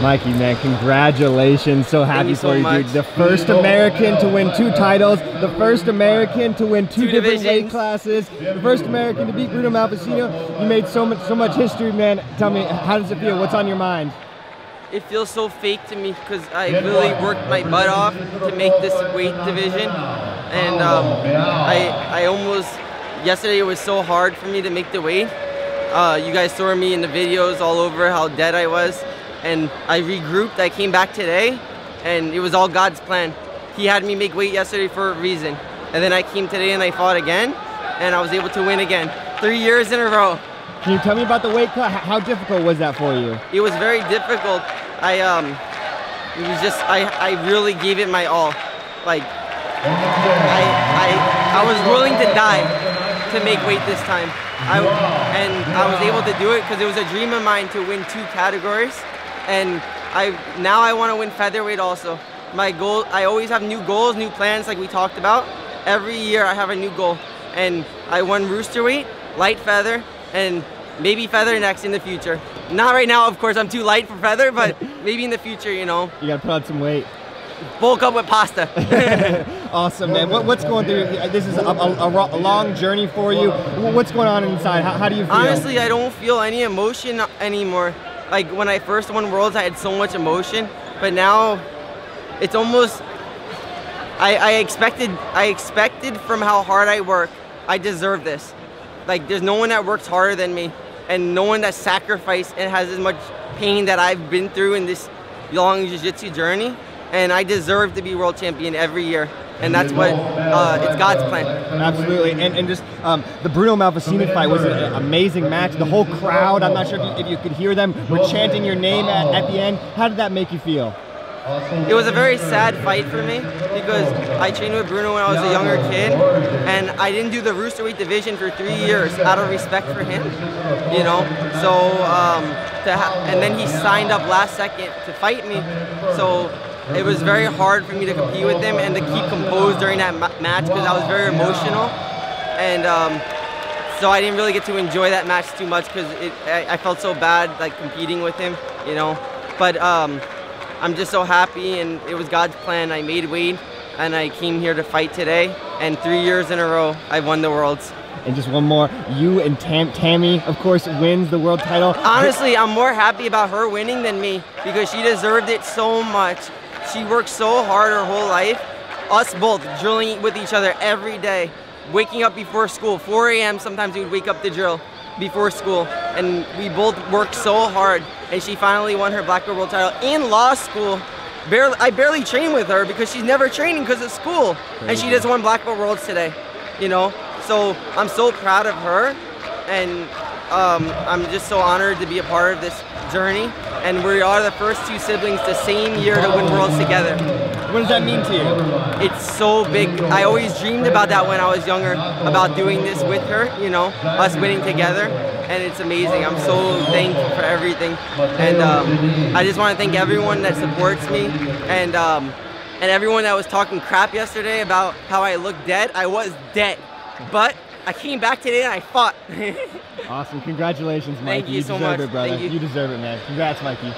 Mikey, man, congratulations. So happy you so for you, much. dude. The first American to win two titles, the first American to win two, Two different weight classes, the first American to beat Bruno Malfacine. You made so much so much history, man. Tell me, how does it feel? What's on your mind? It feels so fake to me because I really worked my butt off to make this weight division, and um, I I almost yesterday it was so hard for me to make the weight. Uh, you guys saw me in the videos all over how dead I was, and I regrouped. I came back today, and it was all God's plan. He had me make weight yesterday for a reason, and then I came today and I fought again, and I was able to win again. Three years in a row. Can you tell me about the weight cut? How difficult was that for you? It was very difficult. I um, it was just I I really gave it my all. Like I I I was willing to die to make weight this time. I and I was able to do it because it was a dream of mine to win two categories, and I now I want to win featherweight also. My goal I always have new goals, new plans like we talked about. Every year I have a new goal, and I won roosterweight, light feather, and maybe feather next in the future. Not right now, of course. I'm too light for feather, but maybe in the future, you know, You gotta put on some weight. bulk up with pasta. Awesome, man. What, what's going through? This is a, a, a a long journey for you. What's going on inside? How, how do you feel? Honestly, I don't feel any emotion anymore. Like when I first won Worlds, I had so much emotion, but now it's almost. I, I expected. I expected from how hard I work. I deserve this. Like there's no one that works harder than me, and no one that sacrificed and has as much pain that I've been through in this long jiu-jitsu journey. And I deserve to be world champion every year, and that's what uh, it's God's plan. Absolutely, and, and just um, the Bruno Malfacine fight was an amazing match. The whole crowd, I'm not sure if you, if you could hear them, were chanting your name at, at the end. How did that make you feel? It was a very sad fight for me because I trained with Bruno when I was a younger kid, and I didn't do the roosterweight division for three years out of respect for him, you know. So, um, to ha- and then he signed up last second to fight me, so it was very hard for me to compete with him and to keep composed during that ma- match because I was very emotional, and um, so I didn't really get to enjoy that match too much because I, I felt so bad like competing with him, you know. But um, I'm just so happy, and it was God's plan. I made weight, and I came here to fight today. And three years in a row, I've won the worlds. And just one more, you and Tam- Tammy, of course, wins the world title. Honestly, I'm more happy about her winning than me because she deserved it so much. She worked so hard her whole life. Us both drilling with each other every day, waking up before school, 4 a.m. Sometimes we would wake up to drill before school, and we both worked so hard. And she finally won her black belt world title in law school. Barely, I barely train with her because she's never training because of school, and she just won black belt worlds today. You know, so I'm so proud of her, and um, I'm just so honored to be a part of this journey. And we are the first two siblings the same year to win worlds together. What does that mean to you? It's so big. I always dreamed about that when I was younger, about doing this with her, you know, us winning together. And it's amazing. I'm so thankful for everything. And um, I just want to thank everyone that supports me and um, and everyone that was talking crap yesterday about how I look dead. I was dead. But I came back today and I fought. Awesome. Congratulations, Mikey. you so deserve much. it, brother. Thank you. you deserve it, man. Congrats, Mikey.